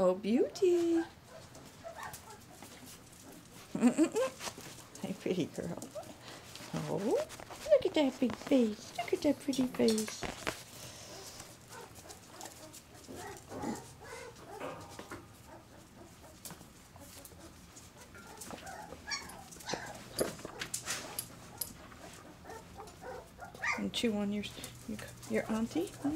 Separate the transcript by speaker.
Speaker 1: Oh, beauty. hey, pretty girl. Oh, look at that big face. Look at that pretty face. And chew on your your, your auntie. Hmm?